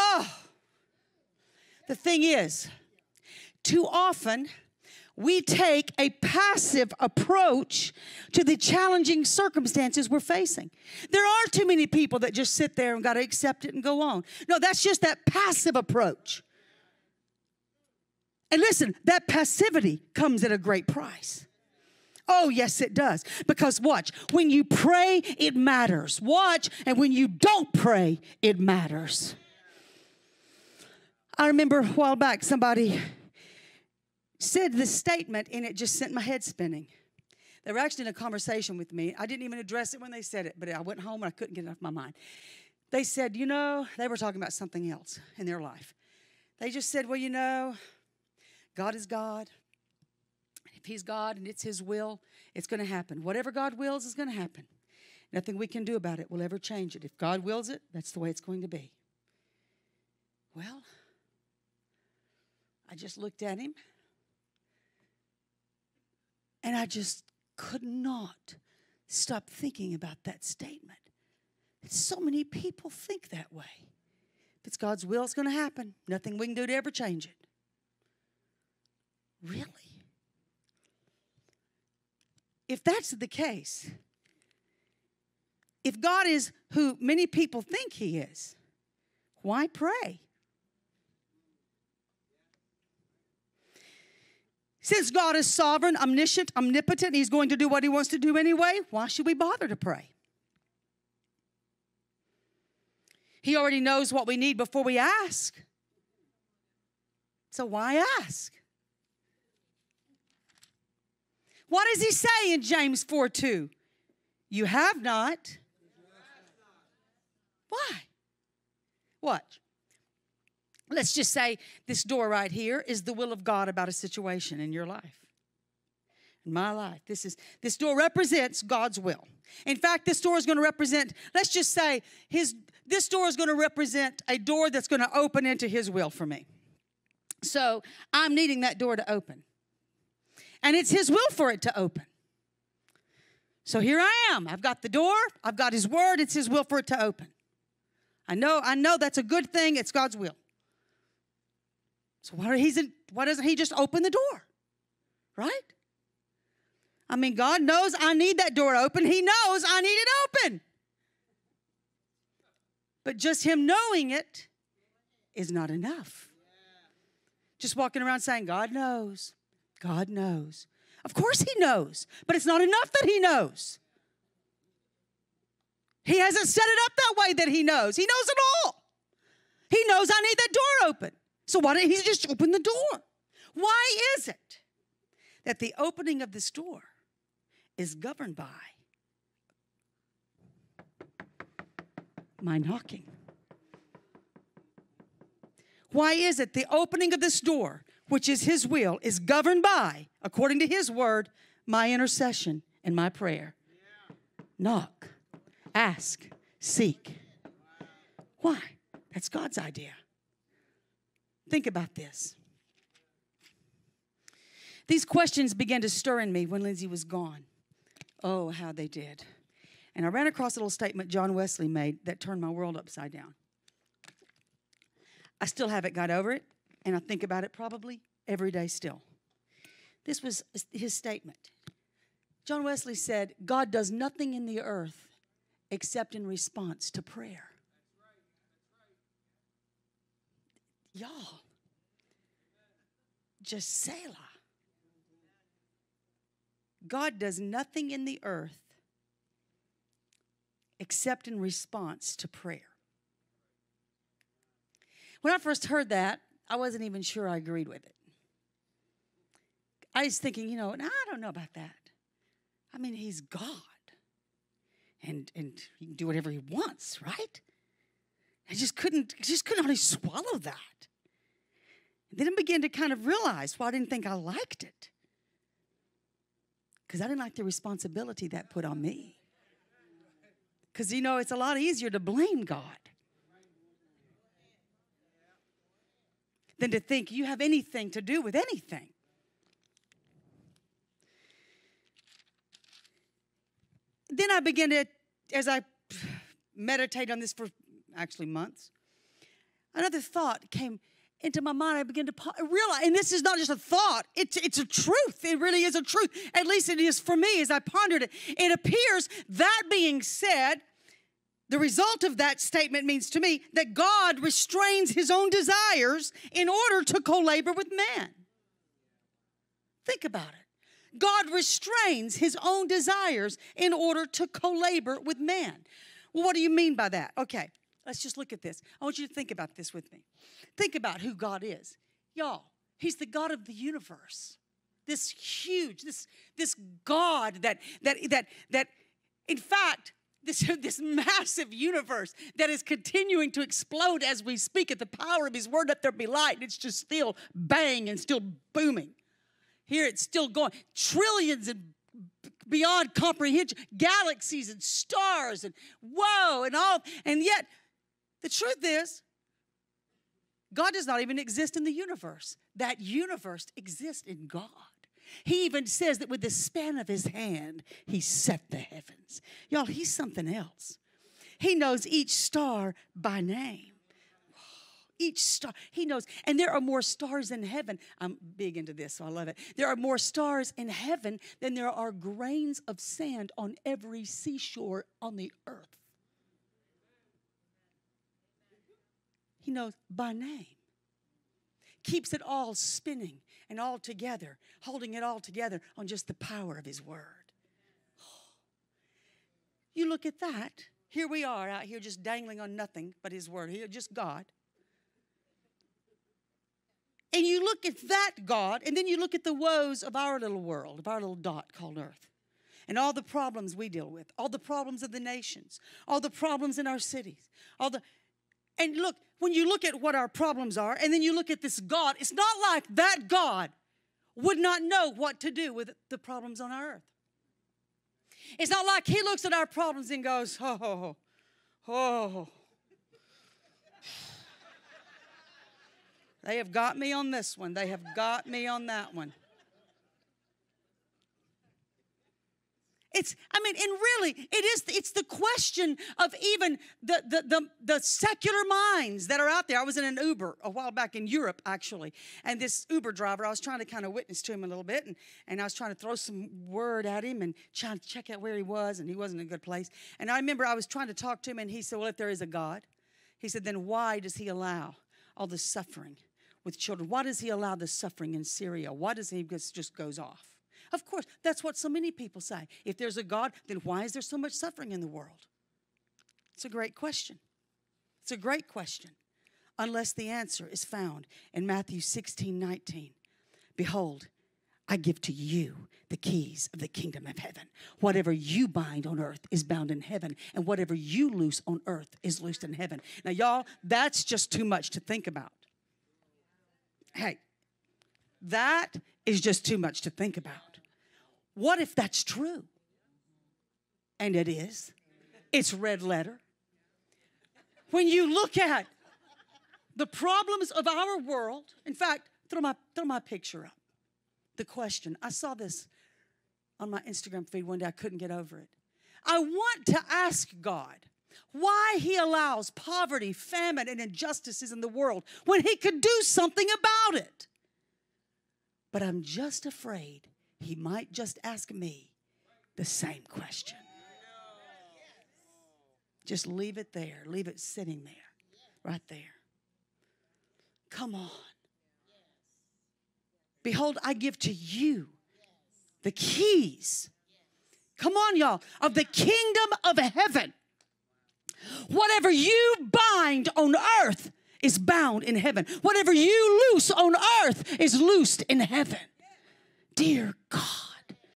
Oh, the thing is, too often we take a passive approach to the challenging circumstances we're facing. There are too many people that just sit there and God I accept it and go on. No, that's just that passive approach. And listen, that passivity comes at a great price. Oh, yes, it does. Because watch, when you pray, it matters. Watch, and when you don't pray, it matters. I remember a while back somebody said this statement and it just sent my head spinning. They were actually in a conversation with me. I didn't even address it when they said it, but I went home and I couldn't get it off my mind. They said, you know, they were talking about something else in their life. They just said, well, you know, God is God. If He's God and it's His will, it's going to happen. Whatever God wills is going to happen. Nothing we can do about it will ever change it. If God wills it, that's the way it's going to be. Well, I just looked at him and I just could not stop thinking about that statement. So many people think that way. If it's God's will, it's going to happen. Nothing we can do to ever change it. Really? If that's the case, if God is who many people think He is, why pray? Since God is sovereign, omniscient, omnipotent, He's going to do what He wants to do anyway, why should we bother to pray? He already knows what we need before we ask. So why ask? What does he say in James 4 2? You have not. Why? Watch let's just say this door right here is the will of God about a situation in your life. In my life, this is this door represents God's will. In fact, this door is going to represent, let's just say his this door is going to represent a door that's going to open into his will for me. So, I'm needing that door to open. And it's his will for it to open. So here I am. I've got the door, I've got his word, it's his will for it to open. I know I know that's a good thing, it's God's will. So why, why doesn't he just open the door? Right? I mean, God knows I need that door open. He knows I need it open. But just him knowing it is not enough. Just walking around saying, God knows. God knows. Of course he knows, but it's not enough that he knows. He hasn't set it up that way that he knows. He knows it all. He knows I need that door open. So why didn't he just open the door? Why is it that the opening of this door is governed by my knocking? Why is it the opening of this door, which is his will, is governed by, according to his word, my intercession and my prayer? Knock, ask, seek. Why? That's God's idea. Think about this. These questions began to stir in me when Lindsay was gone. Oh, how they did. And I ran across a little statement John Wesley made that turned my world upside down. I still haven't got over it, and I think about it probably every day still. This was his statement. John Wesley said, God does nothing in the earth except in response to prayer. Y'all, just Selah. God does nothing in the earth except in response to prayer. When I first heard that, I wasn't even sure I agreed with it. I was thinking, you know, I don't know about that. I mean, he's God. And and he can do whatever he wants, right? I just couldn't just couldn't hardly swallow that. And then I began to kind of realize why I didn't think I liked it. Because I didn't like the responsibility that put on me. Because, you know, it's a lot easier to blame God than to think you have anything to do with anything. Then I began to, as I meditate on this for actually months, another thought came into my mind. I began to realize, and this is not just a thought, it's, it's a truth. It really is a truth. At least it is for me as I pondered it. It appears, that being said, the result of that statement means to me that God restrains his own desires in order to co labor with man. Think about it. God restrains his own desires in order to co labor with man. Well, what do you mean by that? Okay, let's just look at this. I want you to think about this with me. Think about who God is. Y'all, he's the God of the universe. This huge, this, this God that, that, that, that, in fact, this, this massive universe that is continuing to explode as we speak at the power of his word, let there be light. And it's just still bang and still booming. Here it's still going. Trillions and beyond comprehension, galaxies and stars and whoa and all. And yet, the truth is, God does not even exist in the universe. That universe exists in God. He even says that with the span of his hand, he set the heavens. Y'all, he's something else. He knows each star by name. Each star, he knows. And there are more stars in heaven. I'm big into this, so I love it. There are more stars in heaven than there are grains of sand on every seashore on the earth. He knows by name keeps it all spinning and all together, holding it all together on just the power of His Word. You look at that. Here we are out here just dangling on nothing but His Word, here, just God. And you look at that God, and then you look at the woes of our little world, of our little dot called Earth, and all the problems we deal with, all the problems of the nations, all the problems in our cities, all the and look, when you look at what our problems are, and then you look at this God, it's not like that God would not know what to do with the problems on our earth. It's not like He looks at our problems and goes, oh, oh. They have got me on this one. They have got me on that one. It's, I mean, and really, it is, it's the question of even the, the, the, the, secular minds that are out there. I was in an Uber a while back in Europe, actually, and this Uber driver, I was trying to kind of witness to him a little bit, and, and I was trying to throw some word at him and trying to check out where he was, and he wasn't in a good place. And I remember I was trying to talk to him, and he said, Well, if there is a God, he said, then why does he allow all the suffering with children? Why does he allow the suffering in Syria? Why does he just, just goes off? Of course, that's what so many people say. If there's a God, then why is there so much suffering in the world? It's a great question. It's a great question. Unless the answer is found in Matthew 16 19. Behold, I give to you the keys of the kingdom of heaven. Whatever you bind on earth is bound in heaven, and whatever you loose on earth is loosed in heaven. Now, y'all, that's just too much to think about. Hey, that is just too much to think about. What if that's true? And it is. It's red letter. When you look at the problems of our world, in fact, throw my, throw my picture up. The question, I saw this on my Instagram feed one day, I couldn't get over it. I want to ask God why He allows poverty, famine, and injustices in the world when He could do something about it. But I'm just afraid he might just ask me the same question. Just leave it there, leave it sitting there, right there. Come on. Behold, I give to you the keys. Come on, y'all, of the kingdom of heaven. Whatever you bind on earth is bound in heaven. Whatever you loose on earth is loosed in heaven. Dear God.